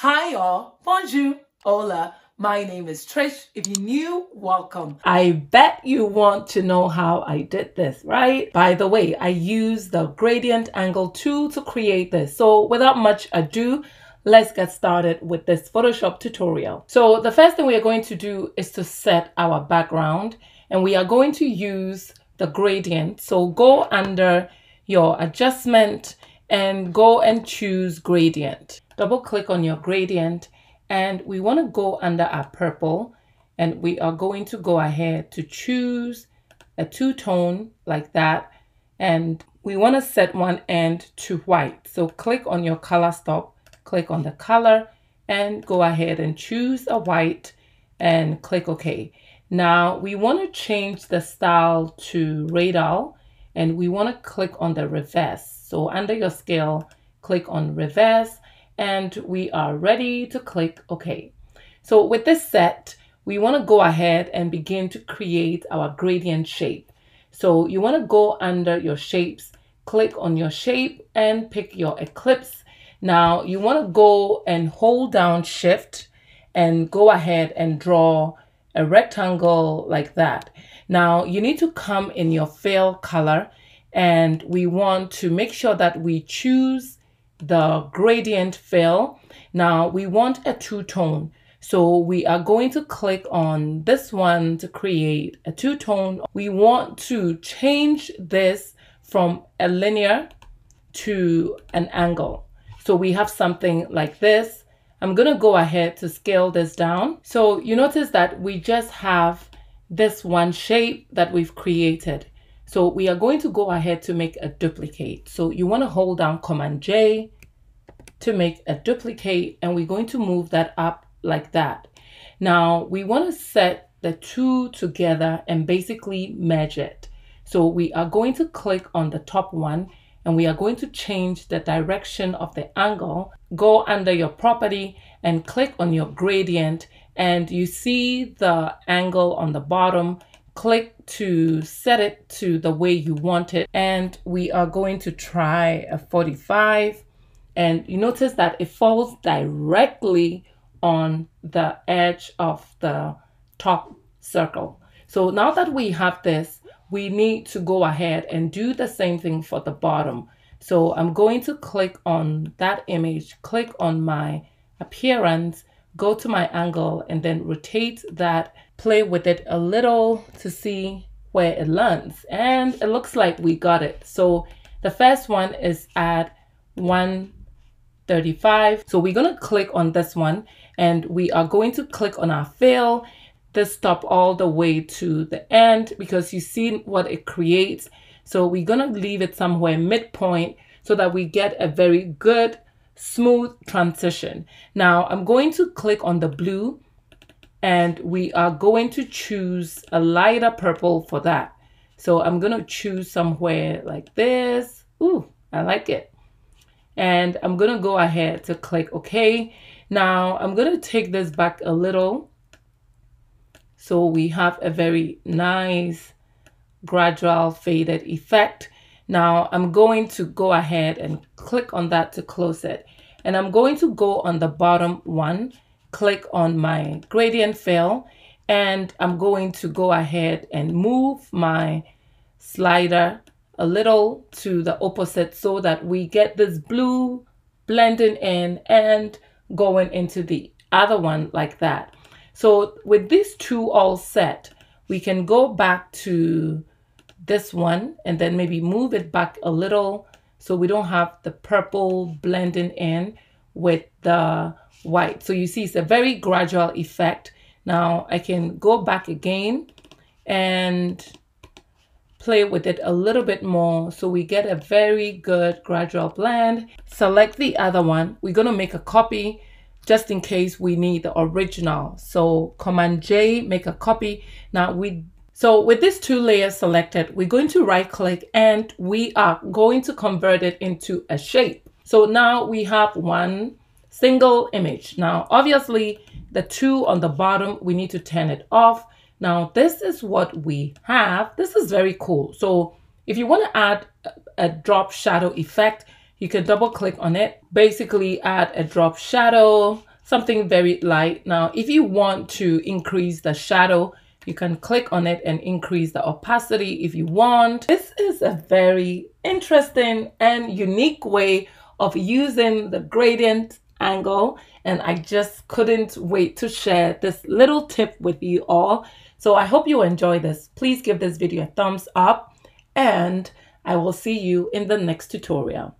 Hi all, bonjour, hola. My name is Trish. If you're new, welcome. I bet you want to know how I did this, right? By the way, I use the gradient angle tool to create this. So without much ado, let's get started with this Photoshop tutorial. So the first thing we are going to do is to set our background and we are going to use the gradient. So go under your adjustment and go and choose gradient. Double click on your gradient and we want to go under our purple and we are going to go ahead to choose a two-tone like that and we want to set one end to white. So click on your color stop, click on the color and go ahead and choose a white and click OK. Now we want to change the style to radial and we want to click on the reverse. So under your scale, click on reverse and we are ready to click OK. So with this set, we want to go ahead and begin to create our gradient shape. So you want to go under your shapes, click on your shape and pick your ellipse. Now you want to go and hold down shift and go ahead and draw a rectangle like that. Now you need to come in your fill color and we want to make sure that we choose the gradient fill. Now we want a two-tone. So we are going to click on this one to create a two-tone. We want to change this from a linear to an angle. So we have something like this. I'm going to go ahead to scale this down. So you notice that we just have this one shape that we've created. So we are going to go ahead to make a duplicate. So you want to hold down Command J to make a duplicate and we're going to move that up like that. Now we want to set the two together and basically merge it. So we are going to click on the top one and we are going to change the direction of the angle. Go under your property and click on your gradient and you see the angle on the bottom. Click to set it to the way you want it and we are going to try a 45 and you notice that it falls directly on the edge of the top circle. So now that we have this, we need to go ahead and do the same thing for the bottom. So I'm going to click on that image, click on my appearance, go to my angle and then rotate that, play with it a little to see where it lands. And it looks like we got it. So the first one is at 135. So we're going to click on this one and we are going to click on our fill this stop all the way to the end because you see what it creates. So we're going to leave it somewhere midpoint so that we get a very good smooth transition. Now I'm going to click on the blue and we are going to choose a lighter purple for that. So I'm going to choose somewhere like this. Ooh, I like it. And I'm going to go ahead to click OK. Now I'm going to take this back a little so we have a very nice gradual faded effect. Now I'm going to go ahead and click on that to close it. And I'm going to go on the bottom one, click on my gradient fill, and I'm going to go ahead and move my slider a little to the opposite so that we get this blue blending in and going into the other one like that. So with these two all set, we can go back to this one and then maybe move it back a little so we don't have the purple blending in with the white. So you see it's a very gradual effect. Now I can go back again and play with it a little bit more so we get a very good gradual blend. Select the other one. We're going to make a copy just in case we need the original. So Command J, make a copy. Now we so with these two layers selected, we're going to right click and we are going to convert it into a shape. So now we have one single image. Now, obviously the two on the bottom, we need to turn it off. Now, this is what we have. This is very cool. So if you want to add a drop shadow effect, you can double click on it, basically add a drop shadow, something very light. Now, if you want to increase the shadow, you can click on it and increase the opacity if you want. This is a very interesting and unique way of using the gradient angle and I just couldn't wait to share this little tip with you all. So I hope you enjoy this. Please give this video a thumbs up and I will see you in the next tutorial.